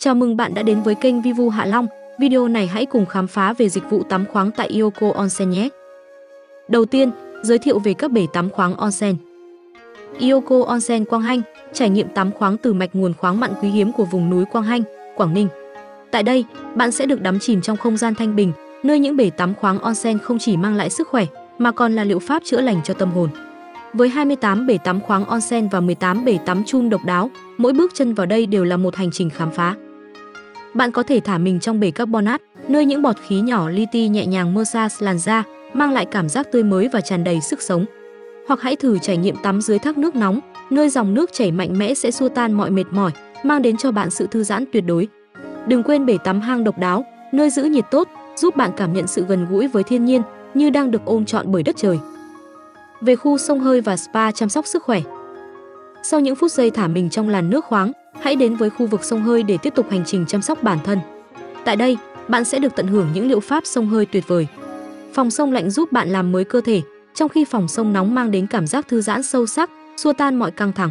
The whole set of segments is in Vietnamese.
Chào mừng bạn đã đến với kênh Vivu Hạ Long. Video này hãy cùng khám phá về dịch vụ tắm khoáng tại Ioko Onsen nhé. Đầu tiên, giới thiệu về các bể tắm khoáng onsen. Ioko Onsen Quang Hanh, trải nghiệm tắm khoáng từ mạch nguồn khoáng mặn quý hiếm của vùng núi Quang Hanh, Quảng Ninh. Tại đây, bạn sẽ được đắm chìm trong không gian thanh bình, nơi những bể tắm khoáng onsen không chỉ mang lại sức khỏe mà còn là liệu pháp chữa lành cho tâm hồn. Với 28 bể tắm khoáng onsen và 18 bể tắm chung độc đáo, mỗi bước chân vào đây đều là một hành trình khám phá. Bạn có thể thả mình trong bể carbonat, nơi những bọt khí nhỏ li ti nhẹ nhàng massage làn da, mang lại cảm giác tươi mới và tràn đầy sức sống. Hoặc hãy thử trải nghiệm tắm dưới thác nước nóng, nơi dòng nước chảy mạnh mẽ sẽ xua tan mọi mệt mỏi, mang đến cho bạn sự thư giãn tuyệt đối. Đừng quên bể tắm hang độc đáo, nơi giữ nhiệt tốt, giúp bạn cảm nhận sự gần gũi với thiên nhiên, như đang được ôm trọn bởi đất trời. Về khu sông hơi và spa chăm sóc sức khỏe. Sau những phút giây thả mình trong làn nước khoáng, hãy đến với khu vực sông hơi để tiếp tục hành trình chăm sóc bản thân. Tại đây, bạn sẽ được tận hưởng những liệu pháp sông hơi tuyệt vời. Phòng sông lạnh giúp bạn làm mới cơ thể, trong khi phòng sông nóng mang đến cảm giác thư giãn sâu sắc, xua tan mọi căng thẳng.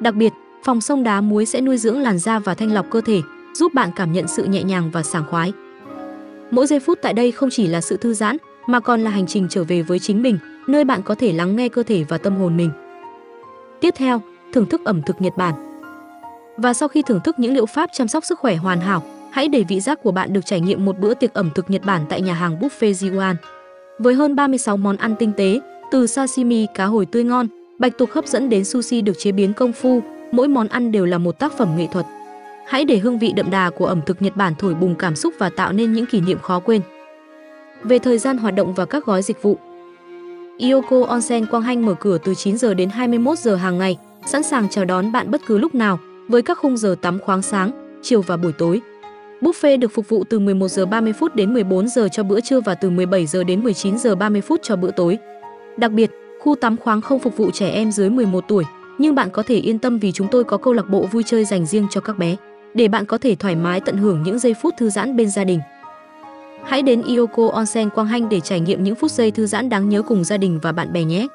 Đặc biệt, phòng sông đá muối sẽ nuôi dưỡng làn da và thanh lọc cơ thể, giúp bạn cảm nhận sự nhẹ nhàng và sảng khoái. Mỗi giây phút tại đây không chỉ là sự thư giãn, mà còn là hành trình trở về với chính mình, nơi bạn có thể lắng nghe cơ thể và tâm hồn mình. Tiếp theo, thưởng thức ẩm thực Nhật Bản. Và sau khi thưởng thức những liệu pháp chăm sóc sức khỏe hoàn hảo, hãy để vị giác của bạn được trải nghiệm một bữa tiệc ẩm thực Nhật Bản tại nhà hàng buffet Jiwan. Với hơn 36 món ăn tinh tế, từ sashimi cá hồi tươi ngon, bạch tuộc hấp dẫn đến sushi được chế biến công phu, mỗi món ăn đều là một tác phẩm nghệ thuật. Hãy để hương vị đậm đà của ẩm thực Nhật Bản thổi bùng cảm xúc và tạo nên những kỷ niệm khó quên. Về thời gian hoạt động và các gói dịch vụ, Ioko Onsen Quang Hanh mở cửa từ 9 giờ đến 21 giờ hàng ngày, sẵn sàng chào đón bạn bất cứ lúc nào với các khung giờ tắm khoáng sáng, chiều và buổi tối. Buffet được phục vụ từ 11 giờ 30 phút đến 14 giờ cho bữa trưa và từ 17 giờ đến 19 giờ 30 phút cho bữa tối. Đặc biệt, khu tắm khoáng không phục vụ trẻ em dưới 11 tuổi, nhưng bạn có thể yên tâm vì chúng tôi có câu lạc bộ vui chơi dành riêng cho các bé, để bạn có thể thoải mái tận hưởng những giây phút thư giãn bên gia đình. Hãy đến Ioko Onsen Quang Hanh để trải nghiệm những phút giây thư giãn đáng nhớ cùng gia đình và bạn bè nhé.